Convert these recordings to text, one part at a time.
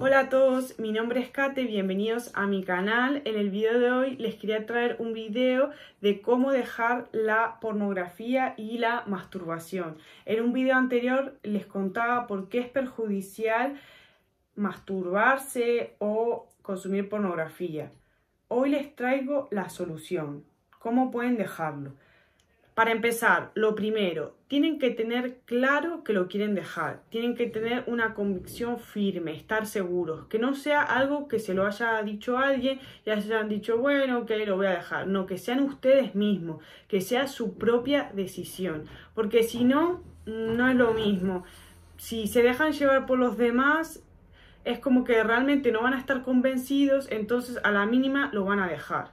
Hola a todos, mi nombre es Kate, bienvenidos a mi canal. En el video de hoy les quería traer un video de cómo dejar la pornografía y la masturbación. En un video anterior les contaba por qué es perjudicial masturbarse o consumir pornografía. Hoy les traigo la solución, cómo pueden dejarlo. Para empezar, lo primero, tienen que tener claro que lo quieren dejar, tienen que tener una convicción firme, estar seguros, que no sea algo que se lo haya dicho alguien y hayan dicho, bueno, que lo voy a dejar, no, que sean ustedes mismos, que sea su propia decisión, porque si no, no es lo mismo. Si se dejan llevar por los demás, es como que realmente no van a estar convencidos, entonces a la mínima lo van a dejar.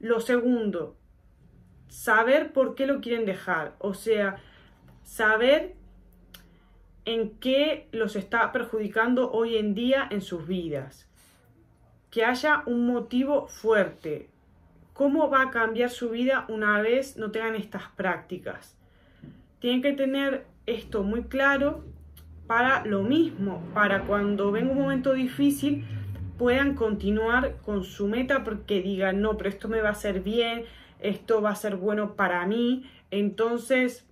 Lo segundo, saber por qué lo quieren dejar, o sea, saber en qué los está perjudicando hoy en día en sus vidas. Que haya un motivo fuerte. ¿Cómo va a cambiar su vida una vez no tengan estas prácticas? Tienen que tener esto muy claro para lo mismo, para cuando venga un momento difícil puedan continuar con su meta porque digan, no, pero esto me va a hacer bien, esto va a ser bueno para mí. Entonces,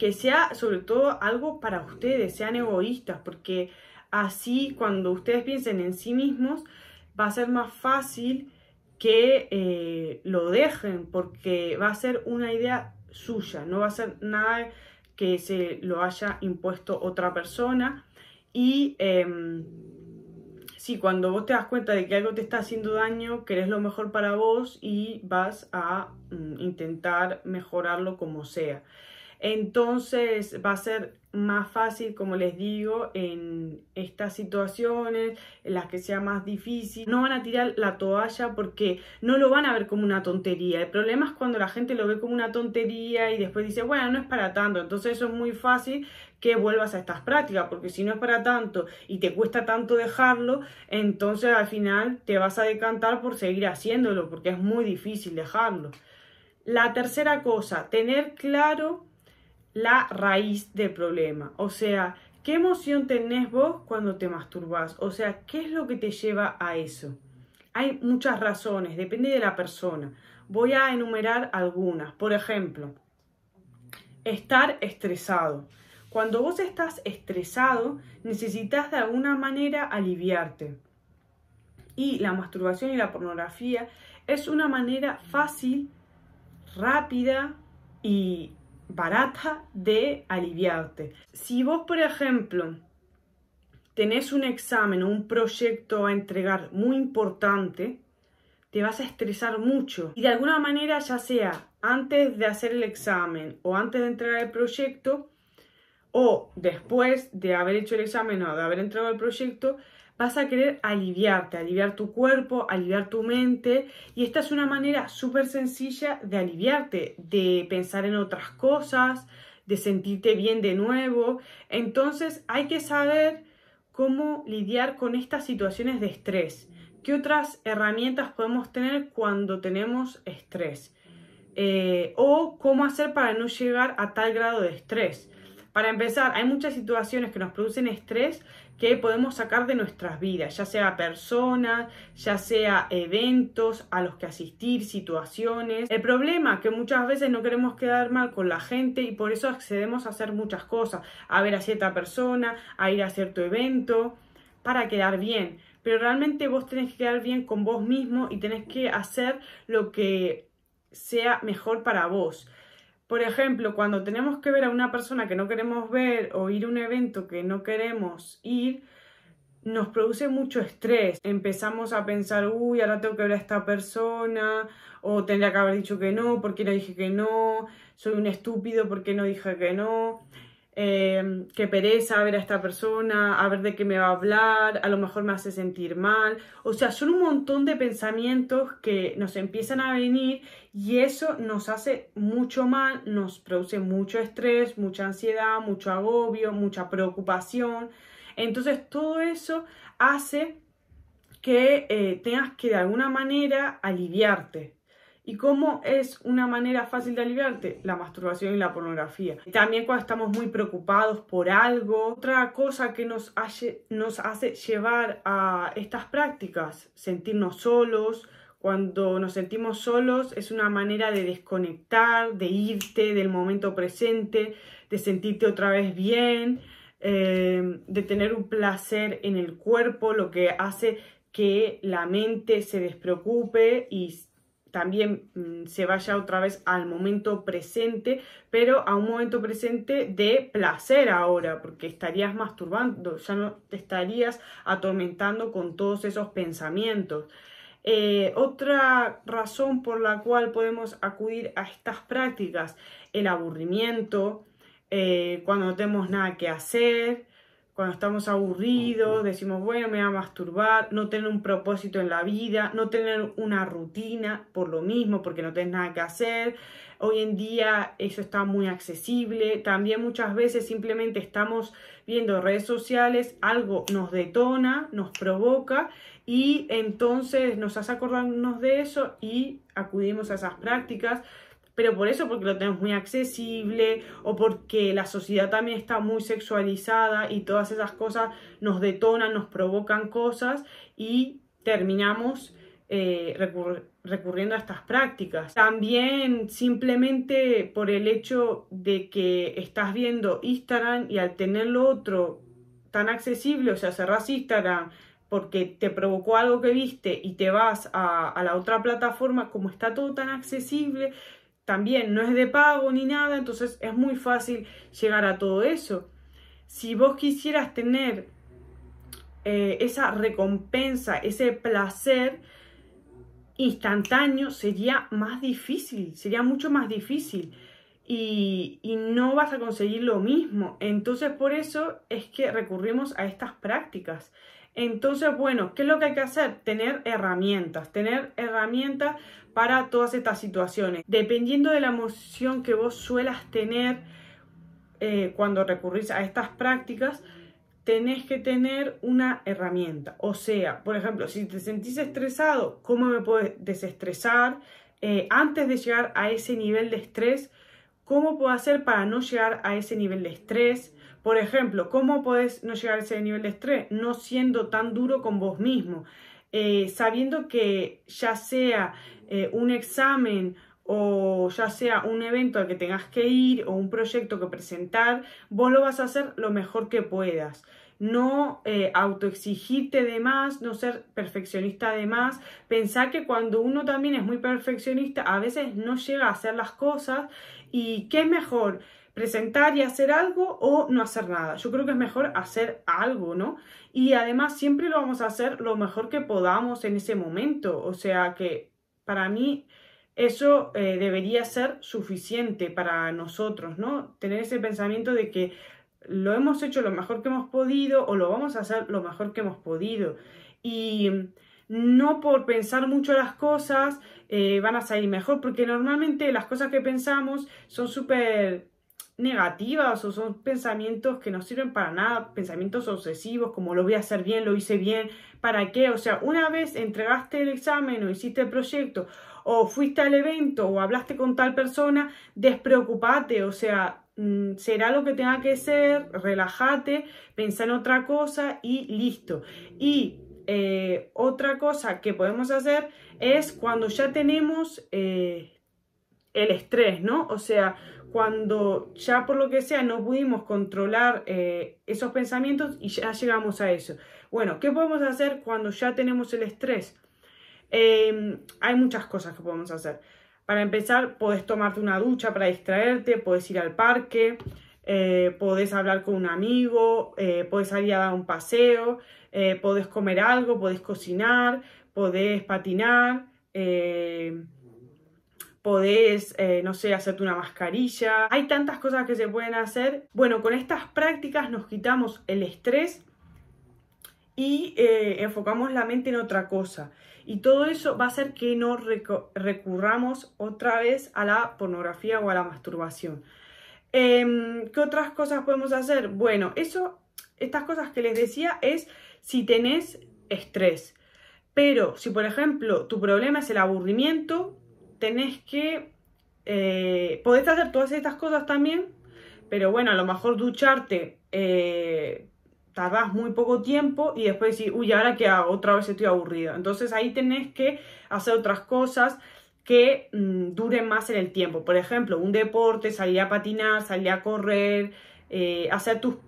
que sea sobre todo algo para ustedes, sean egoístas, porque así cuando ustedes piensen en sí mismos, va a ser más fácil que eh, lo dejen, porque va a ser una idea suya, no va a ser nada que se lo haya impuesto otra persona. Y em, si cuando vos te das cuenta de que algo te está haciendo daño, querés lo mejor para vos y vas a mm, intentar mejorarlo como sea. Entonces va a ser más fácil, como les digo, en estas situaciones en las que sea más difícil. No van a tirar la toalla porque no lo van a ver como una tontería. El problema es cuando la gente lo ve como una tontería y después dice, bueno, no es para tanto. Entonces eso es muy fácil que vuelvas a estas prácticas, porque si no es para tanto y te cuesta tanto dejarlo, entonces al final te vas a decantar por seguir haciéndolo, porque es muy difícil dejarlo. La tercera cosa, tener claro la raíz del problema. O sea, ¿qué emoción tenés vos cuando te masturbás? O sea, ¿qué es lo que te lleva a eso? Hay muchas razones, depende de la persona. Voy a enumerar algunas. Por ejemplo, estar estresado. Cuando vos estás estresado, necesitas de alguna manera aliviarte. Y la masturbación y la pornografía es una manera fácil, rápida y barata de aliviarte. Si vos, por ejemplo, tenés un examen o un proyecto a entregar muy importante, te vas a estresar mucho. Y de alguna manera, ya sea antes de hacer el examen o antes de entregar el proyecto, o después de haber hecho el examen o de haber entregado el proyecto, vas a querer aliviarte, aliviar tu cuerpo, aliviar tu mente y esta es una manera súper sencilla de aliviarte, de pensar en otras cosas, de sentirte bien de nuevo. Entonces hay que saber cómo lidiar con estas situaciones de estrés. ¿Qué otras herramientas podemos tener cuando tenemos estrés? Eh, o cómo hacer para no llegar a tal grado de estrés. Para empezar, hay muchas situaciones que nos producen estrés que podemos sacar de nuestras vidas, ya sea personas, ya sea eventos a los que asistir, situaciones. El problema es que muchas veces no queremos quedar mal con la gente y por eso accedemos a hacer muchas cosas, a ver a cierta persona, a ir a cierto evento, para quedar bien. Pero realmente vos tenés que quedar bien con vos mismo y tenés que hacer lo que sea mejor para vos. Por ejemplo, cuando tenemos que ver a una persona que no queremos ver o ir a un evento que no queremos ir, nos produce mucho estrés. Empezamos a pensar, uy, ahora tengo que ver a esta persona, o tendría que haber dicho que no, ¿por qué no dije que no? Soy un estúpido, ¿por qué no dije que no? Eh, qué pereza ver a esta persona, a ver de qué me va a hablar, a lo mejor me hace sentir mal. O sea, son un montón de pensamientos que nos empiezan a venir y eso nos hace mucho mal, nos produce mucho estrés, mucha ansiedad, mucho agobio, mucha preocupación. Entonces todo eso hace que eh, tengas que de alguna manera aliviarte. ¿Y cómo es una manera fácil de aliviarte? La masturbación y la pornografía. También cuando estamos muy preocupados por algo. Otra cosa que nos hace, nos hace llevar a estas prácticas, sentirnos solos. Cuando nos sentimos solos es una manera de desconectar, de irte del momento presente, de sentirte otra vez bien, eh, de tener un placer en el cuerpo, lo que hace que la mente se despreocupe y también mm, se vaya otra vez al momento presente, pero a un momento presente de placer ahora, porque estarías masturbando, ya no te estarías atormentando con todos esos pensamientos. Eh, otra razón por la cual podemos acudir a estas prácticas, el aburrimiento, eh, cuando no tenemos nada que hacer, cuando estamos aburridos, decimos, bueno, me voy a masturbar, no tener un propósito en la vida, no tener una rutina por lo mismo, porque no tienes nada que hacer. Hoy en día eso está muy accesible. También muchas veces simplemente estamos viendo redes sociales, algo nos detona, nos provoca y entonces nos hace acordarnos de eso y acudimos a esas prácticas pero por eso, porque lo tenemos muy accesible o porque la sociedad también está muy sexualizada y todas esas cosas nos detonan, nos provocan cosas y terminamos eh, recurriendo a estas prácticas. También simplemente por el hecho de que estás viendo Instagram y al tenerlo otro tan accesible, o sea, cerrás Instagram porque te provocó algo que viste y te vas a la otra plataforma, como está todo tan accesible, también no es de pago ni nada, entonces es muy fácil llegar a todo eso. Si vos quisieras tener eh, esa recompensa, ese placer instantáneo, sería más difícil, sería mucho más difícil. Y, y, no vas a conseguir lo mismo. Entonces por eso es que recurrimos a estas prácticas. Entonces, bueno, ¿qué es lo que hay que hacer? Tener herramientas, tener herramientas para todas estas situaciones. Dependiendo de la emoción que vos suelas tener eh, cuando recurrís a estas prácticas, tenés que tener una herramienta. O sea, por ejemplo, si te sentís estresado, ¿cómo me puedes desestresar? Eh, antes de llegar a ese nivel de estrés, ¿cómo puedo hacer para no llegar a ese nivel de estrés? Por ejemplo, ¿cómo puedes no llegar a ese nivel de estrés? No siendo tan duro con vos mismo. Eh, sabiendo que ya sea eh, un examen o ya sea un evento al que tengas que ir o un proyecto que presentar, vos lo vas a hacer lo mejor que puedas. No eh, autoexigirte de más, no ser perfeccionista de más. Pensar que cuando uno también es muy perfeccionista, a veces no llega a hacer las cosas. ¿Y qué mejor? Presentar y hacer algo o no hacer nada. Yo creo que es mejor hacer algo, ¿no? Y además siempre lo vamos a hacer lo mejor que podamos en ese momento. O sea que para mí eso eh, debería ser suficiente para nosotros, ¿no? Tener ese pensamiento de que lo hemos hecho lo mejor que hemos podido o lo vamos a hacer lo mejor que hemos podido. Y no por pensar mucho las cosas eh, van a salir mejor, porque normalmente las cosas que pensamos son súper negativas o son pensamientos que no sirven para nada, pensamientos obsesivos como lo voy a hacer bien, lo hice bien, ¿para qué? O sea, una vez entregaste el examen o hiciste el proyecto o fuiste al evento o hablaste con tal persona, despreocupate, o sea, mm, será lo que tenga que ser, relájate, pensá en otra cosa y listo. Y eh, otra cosa que podemos hacer es cuando ya tenemos eh, el estrés, ¿no? O sea, cuando ya por lo que sea no pudimos controlar eh, esos pensamientos y ya llegamos a eso. Bueno, ¿qué podemos hacer cuando ya tenemos el estrés? Em, hay muchas cosas que podemos hacer. Para empezar, puedes tomarte una ducha para distraerte, puedes ir al parque, eh, puedes hablar con un amigo, eh, puedes salir a dar un paseo, puedes comer algo, puedes cocinar, puedes patinar podés, eh, no sé, hacerte una mascarilla. Hay tantas cosas que se pueden hacer. Bueno, con estas prácticas nos quitamos el estrés y eh, enfocamos la mente en otra cosa. Y todo eso va a hacer que no recurramos otra vez a la pornografía o a la masturbación. Em, ¿Qué otras cosas podemos hacer? Bueno, eso, estas cosas que les decía es si tenés estrés. Pero si, por ejemplo, tu problema es el aburrimiento, tenés que, eh, podés hacer todas estas cosas también, pero bueno, a lo mejor ducharte eh, tardás muy poco tiempo y después decís, uy, ¿ahora qué hago? Otra vez estoy aburrido. Entonces ahí tenés que hacer otras cosas que mm, duren más en el tiempo. Por ejemplo, un deporte, salir a patinar, salir a correr, eh, hacer tu,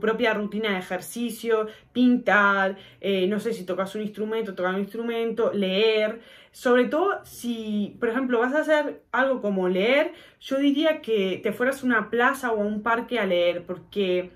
propia rutina de ejercicio, pintar, eh, no sé si tocas un instrumento, tocar un instrumento, leer. Sobre todo si, por ejemplo, vas a hacer algo como leer, yo diría que te fueras a una plaza o a un parque a leer, porque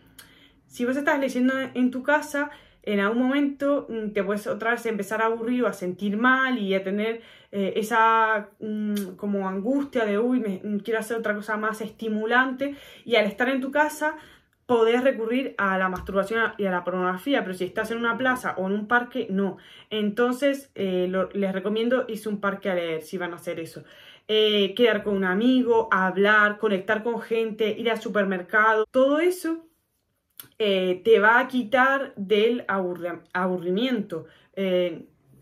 si vos estás leyendo en tu casa, en algún momento mm, te puedes otra vez empezar a aburrir o a sentir mal y a tener eh, esa mm, como angustia de, uy, me, mm, quiero hacer otra cosa más estimulante y al estar en tu casa podés recurrir a la masturbación y a la pornografía, pero si estás en una plaza o en un parque, no. Entonces, eh, les recomiendo irse un parque a leer si van a hacer eso. Eh, quedar con un amigo, hablar, conectar con gente, ir al supermercado, todo eso te va a quitar del aburrimiento.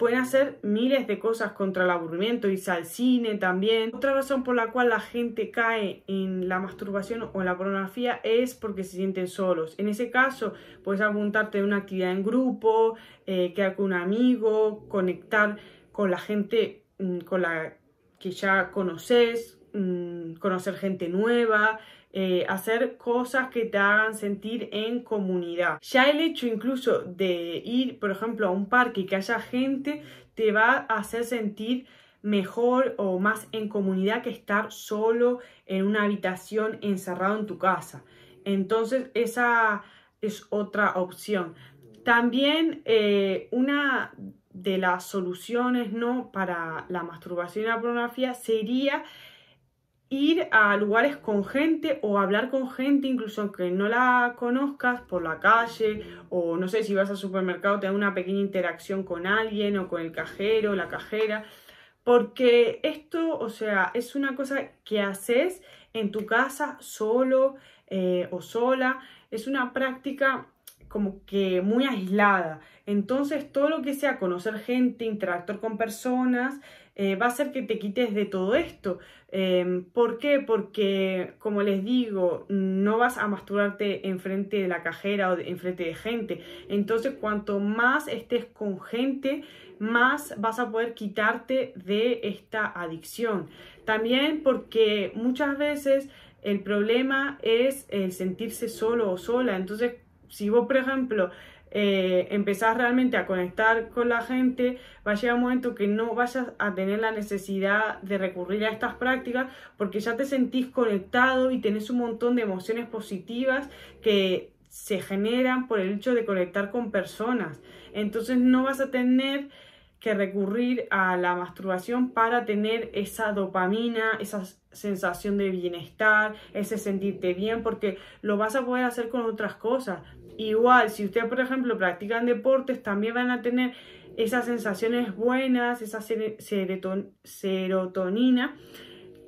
Pueden hacer miles de cosas contra el aburrimiento, irse al cine también. Otra razón por la cual la gente cae en la masturbación o en la pornografía es porque se sienten solos. En ese caso, puedes apuntarte a una actividad en grupo, eh, quedar con un amigo, conectar con la gente mm, con la que ya conoces, mm, conocer gente nueva, eh, hacer cosas que te hagan sentir en comunidad. Ya el hecho incluso de ir, por ejemplo, a un parque y que haya gente, te va a hacer sentir mejor o más en comunidad que estar solo en una habitación encerrado en tu casa. Entonces, esa es otra opción. También eh, una de las soluciones ¿no? para la masturbación y la pornografía sería ir a lugares con gente o hablar con gente, incluso aunque no la conozcas por la calle o no sé si vas al supermercado, te da una pequeña interacción con alguien o con el cajero, la cajera, porque esto, o sea, es una cosa que haces en tu casa solo eh, o sola, es una práctica como que muy aislada. Entonces, todo lo que sea conocer gente, interactuar con personas, eh, va a hacer que te quites de todo esto. Em, ¿Por qué? Porque, como les digo, no vas a masturbarte enfrente de la cajera o enfrente de gente. Entonces, cuanto más estés con gente, más vas a poder quitarte de esta adicción. También porque muchas veces el problema es el sentirse solo o sola. Entonces, si vos, por ejemplo, eh, empezás realmente a conectar con la gente, va a llegar un momento que no vayas a tener la necesidad de recurrir a estas prácticas porque ya te sentís conectado y tenés un montón de emociones positivas que se generan por el hecho de conectar con personas. Entonces no vas a tener que recurrir a la masturbación para tener esa dopamina, esa sensación de bienestar, ese sentirte bien, porque lo vas a poder hacer con otras cosas. Igual, si ustedes, por ejemplo, practican deportes, también van a tener esas sensaciones buenas, esa serotonina,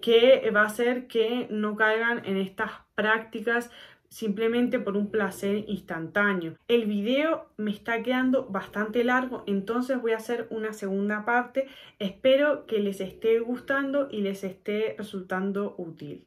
que va a hacer que no caigan en estas prácticas simplemente por un placer instantáneo. El video me está quedando bastante largo, entonces voy a hacer una segunda parte. Espero que les esté gustando y les esté resultando útil.